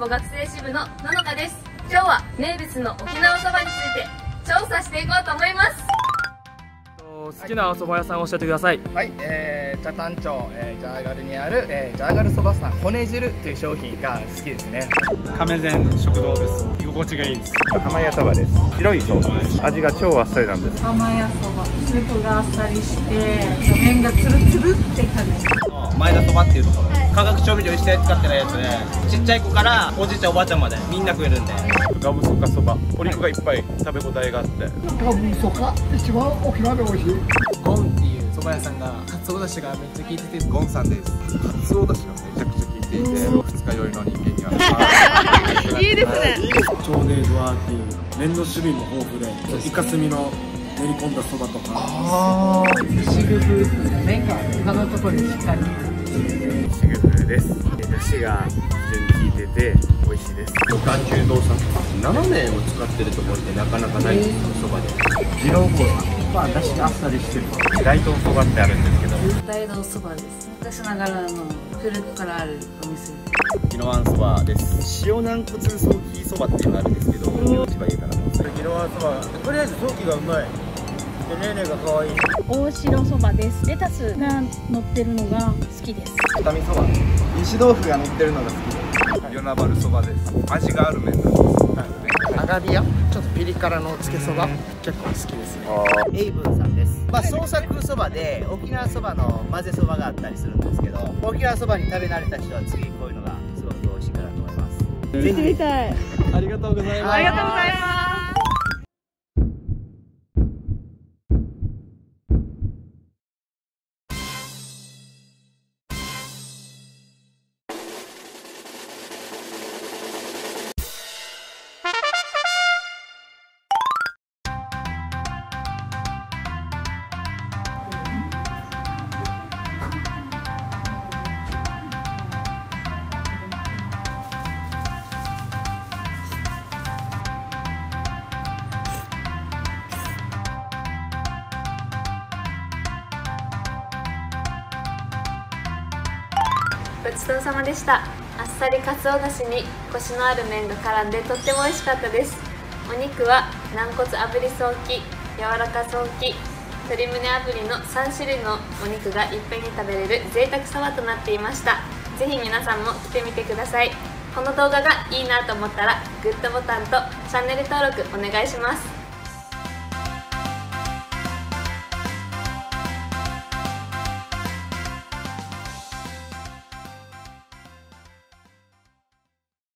歩学生支部のののかです。今日は名物の沖縄そばについて調査していこうと思います。好きなお蕎麦屋さんを教えてください。はい、えー、北谷町、えー、ジャーガルにある、えー、ジャーガルそばさん骨汁という商品が好きですね。亀膳食堂です。居心地がいいです。浜屋そばです。白いそばです。味が超あっさりなんです。浜屋そばスープがあっさりして麺がツルツルって感じ。前田そばっていうところ。化学調味料一切使ってないやつでちっちゃい子からおじいちゃんおばあちゃんまでみんな食えるんで。ガブソカそば。お肉がいっぱい食べ応えがあって。ゴンっていう蕎麦屋さんがかつおだしがめっちゃ効いてて。ゴンさんです。かつおだしがめちゃくちゃ効いていて二日酔いの人間には。いいドワーティー麺の種類も豊富でイカスミの練り込んだそばとかシグフ麺が他のところにしっかり。シグフです出汁が非常に効いてて美味しいです韓中堂さん生麺を使ってるところってなかなかないんですよそばで。二郎坊さん。まあ出汁あっさりしてる。大東そばってあるんですけど大道そばです。昔ながらの古くからあるお店。ギノワンそばです。塩軟骨ソーキそばっていうのがあるんですけど一番いいかなと思いますギロワそばとりあえずソーキがうまい。でねーねーが可愛い。大城そばです。レタスが乗ってるのが好きです。片身そば。石豆腐が乗ってるのが好き。です与那原そばです。味がある麺なんですアガリア？ちょっとピリ辛のつけそば？結構好きですね。エイブンさんです。まあ創作そばで沖縄そばの混ぜそばがあったりするんですけど沖縄そばに食べ慣れた人は次こういうのがすごく美味しいかなと思います。ぜひ。みたい。ありがとうございます。ありがとうございますごちそうさまでした。あっさりかつおだしにコシのある麺が絡んでとっても美味しかったです。お肉は軟骨炙りソーキ柔らかソーキ鶏胸炙りの3種類のお肉がいっぺんに食べれる贅沢そばとなっていました。ぜひ皆さんも来てみてください。この動画がいいなと思ったらグッドボタンとチャンネル登録お願いします。